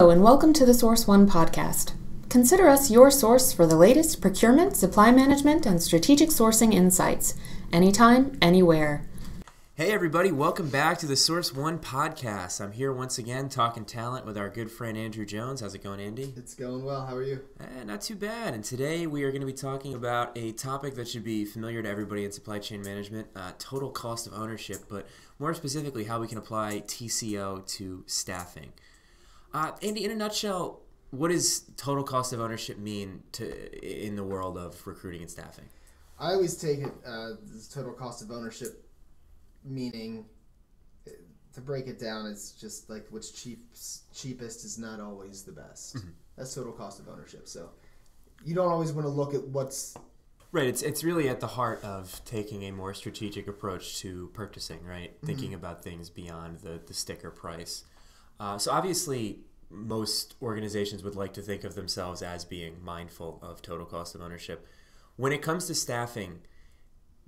Hello, and welcome to the Source One podcast. Consider us your source for the latest procurement, supply management, and strategic sourcing insights, anytime, anywhere. Hey, everybody, welcome back to the Source One podcast. I'm here once again talking talent with our good friend Andrew Jones. How's it going, Andy? It's going well. How are you? Eh, not too bad. And today we are going to be talking about a topic that should be familiar to everybody in supply chain management uh, total cost of ownership, but more specifically, how we can apply TCO to staffing. Uh, Andy, in a nutshell, what does total cost of ownership mean to in the world of recruiting and staffing? I always take it uh, total cost of ownership, meaning uh, to break it down, it's just like what's cheap, cheapest is not always the best. Mm-hmm. That's total cost of ownership. So you don't always want to look at what's Right. It's it's really at the heart of taking a more strategic approach to purchasing. Right. Mm-hmm. Thinking about things beyond the the sticker price. Uh, so obviously, most organizations would like to think of themselves as being mindful of total cost of ownership. When it comes to staffing,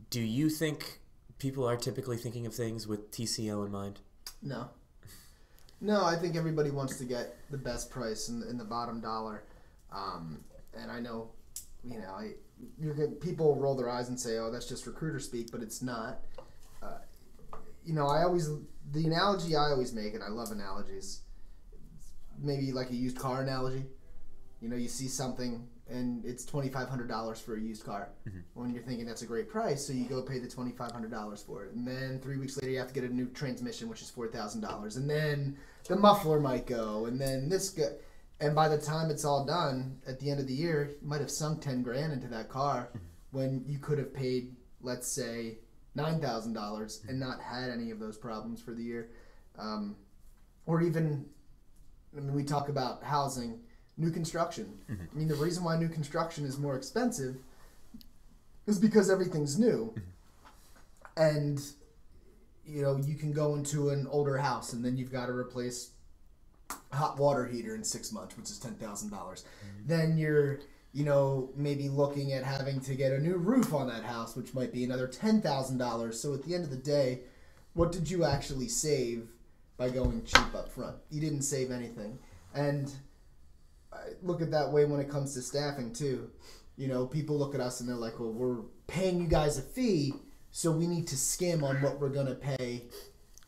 do you think people are typically thinking of things with TCO in mind? No. No, I think everybody wants to get the best price in, the bottom dollar. Um, and I know, you know, I, people roll their eyes and say, "Oh, that's just recruiter speak," but it's not. You know, I always the analogy I always make, and I love analogies. Maybe like a used car analogy. You know, you see something and it's twenty five hundred dollars for a used car. Mm-hmm. When you're thinking that's a great price, so you go pay the twenty five hundred dollars for it, and then three weeks later you have to get a new transmission, which is four thousand dollars, and then the muffler might go, and then this go, and by the time it's all done, at the end of the year, you might have sunk ten grand into that car, mm-hmm. when you could have paid, let's say, nine thousand dollars and not had any of those problems for the year, um, or even, I mean, we talk about housing, new construction. Mm-hmm. I mean, the reason why new construction is more expensive is because everything's new, mm-hmm. and you know you can go into an older house and then you've got to replace hot water heater in six months, which is ten thousand dollars. Mm-hmm. Then you're you know, maybe looking at having to get a new roof on that house, which might be another $10,000. So at the end of the day, what did you actually save by going cheap up front? You didn't save anything. And I look at that way when it comes to staffing too. You know, people look at us and they're like, well, we're paying you guys a fee, so we need to skim on what we're going to pay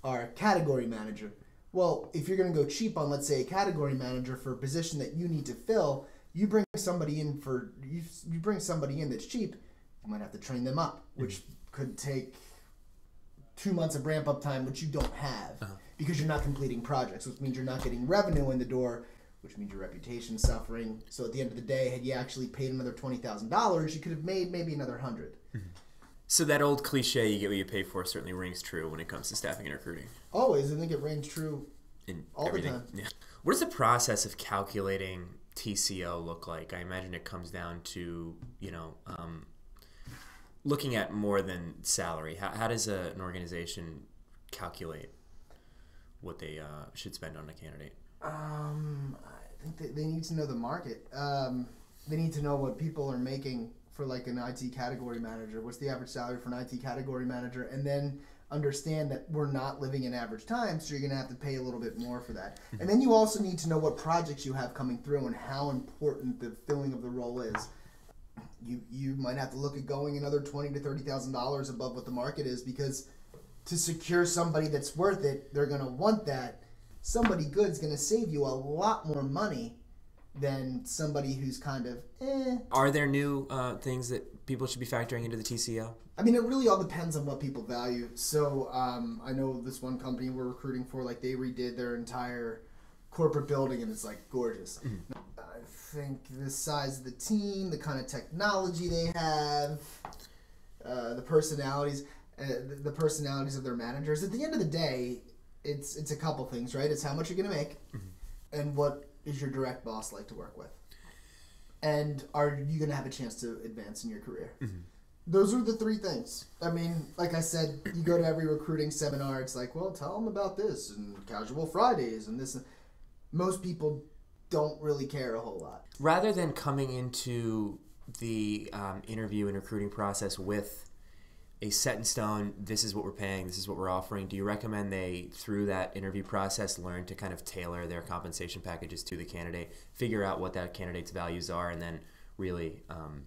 our category manager. Well, if you're going to go cheap on, let's say, a category manager for a position that you need to fill, you bring somebody in for you, you bring somebody in that's cheap, you might have to train them up, which mm-hmm. could take two months of ramp up time, which you don't have uh-huh. because you're not completing projects, which means you're not getting revenue in the door, which means your reputation suffering. So at the end of the day, had you actually paid another twenty thousand dollars, you could have made maybe another 100 mm-hmm. So that old cliche, "You get what you pay for," certainly rings true when it comes to staffing and recruiting. Always, I think it rings true in all everything. the time. Yeah. What is the process of calculating TCO look like? I imagine it comes down to you know um, looking at more than salary. How, how does a, an organization calculate what they uh, should spend on a candidate? Um, I think they, they need to know the market. Um, they need to know what people are making for like an IT category manager. What's the average salary for an IT category manager? And then understand that we're not living in average time, so you're going to have to pay a little bit more for that. And then you also need to know what projects you have coming through and how important the filling of the role is. You you might have to look at going another twenty to thirty thousand dollars above what the market is because to secure somebody that's worth it, they're going to want that. Somebody good's going to save you a lot more money than somebody who's kind of eh. Are there new uh, things that people should be factoring into the TCO? I mean, it really all depends on what people value. So um, I know this one company we're recruiting for, like they redid their entire corporate building, and it's like gorgeous. Mm-hmm. I think the size of the team, the kind of technology they have, uh, the personalities, uh, the, the personalities of their managers. At the end of the day, it's it's a couple things, right? It's how much you're gonna make, mm-hmm. and what is your direct boss like to work with? And are you going to have a chance to advance in your career? Mm-hmm. Those are the three things. I mean, like I said, you go to every recruiting seminar, it's like, well, tell them about this and casual Fridays and this. Most people don't really care a whole lot. Rather than coming into the um, interview and recruiting process with a set in stone this is what we're paying this is what we're offering do you recommend they through that interview process learn to kind of tailor their compensation packages to the candidate figure out what that candidate's values are and then really um,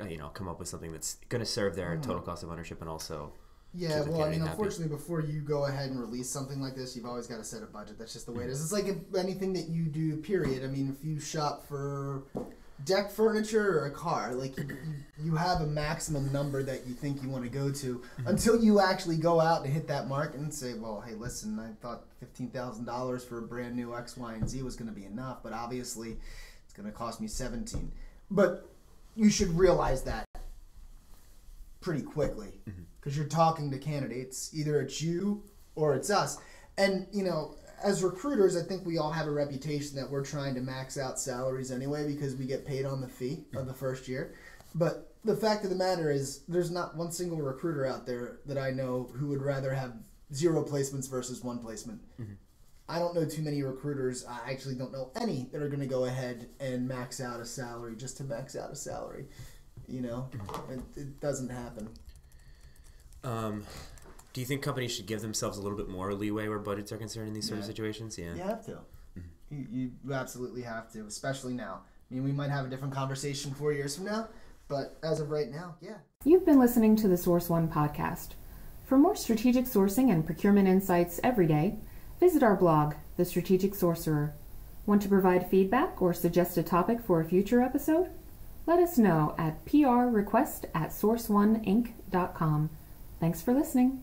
uh, you know come up with something that's going to serve their mm-hmm. total cost of ownership and also yeah, well, I mean, unfortunately, happy. before you go ahead and release something like this, you've always got to set a budget. That's just the way it is. It's like anything that you do. Period. I mean, if you shop for deck furniture or a car. Like you, you have a maximum number that you think you want to go to mm-hmm. until you actually go out and hit that mark and say, well, hey, listen, I thought fifteen thousand dollars for a brand new X, Y, and Z was going to be enough, but obviously it's going to cost me seventeen. But you should realize that pretty quickly because mm-hmm. you're talking to candidates. Either it's you or it's us, and you know as recruiters, I think we all have a reputation that we're trying to max out salaries anyway because we get paid on the fee of the first year. But the fact of the matter is, there's not one single recruiter out there that I know who would rather have zero placements versus one placement. Mm-hmm. I don't know too many recruiters. I actually don't know any that are going to go ahead and max out a salary just to max out a salary. You know, mm-hmm. it, it doesn't happen. Um, do you think companies should give themselves a little bit more leeway where budgets are concerned in these sort yeah. of situations? Yeah, you have to. Mm-hmm. You, you absolutely have to, especially now. I mean, we might have a different conversation four years from now, but as of right now, yeah. You've been listening to the Source One podcast. For more strategic sourcing and procurement insights every day, visit our blog, The Strategic Sourcerer. Want to provide feedback or suggest a topic for a future episode? Let us know at prrequest at sourceoneinc.com. Thanks for listening.